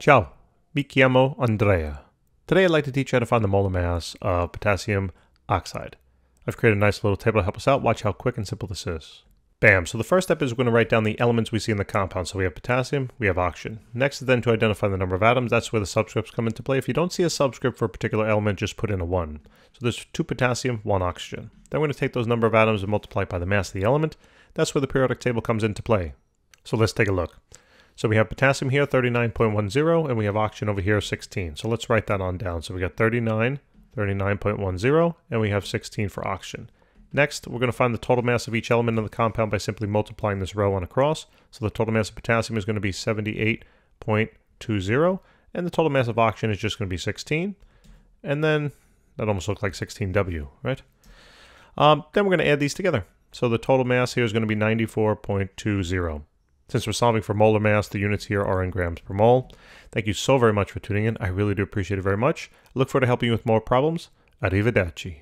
Ciao, mi chiamo Andrea. Today I'd like to teach you how to find the molar mass of potassium oxide. I've created a nice little table to help us out. Watch how quick and simple this is. Bam, so the first step is we're going to write down the elements we see in the compound. So we have potassium, we have oxygen. Next is then to identify the number of atoms. That's where the subscripts come into play. If you don't see a subscript for a particular element, just put in a 1. So there's 2 potassium, 1 oxygen. Then we're going to take those number of atoms and multiply it by the mass of the element. That's where the periodic table comes into play. So let's take a look. So we have potassium here, 39.10, and we have oxygen over here, 16. So let's write that on down. So we got 39, 39.10, and we have 16 for oxygen. Next, we're going to find the total mass of each element in the compound by simply multiplying this row on across. So the total mass of potassium is going to be 78.20, and the total mass of oxygen is just going to be 16. And then that almost looks like 16W, right? Um, then we're going to add these together. So the total mass here is going to be 94.20. Since we're solving for molar mass, the units here are in grams per mole. Thank you so very much for tuning in. I really do appreciate it very much. I look forward to helping you with more problems. Arrivederci.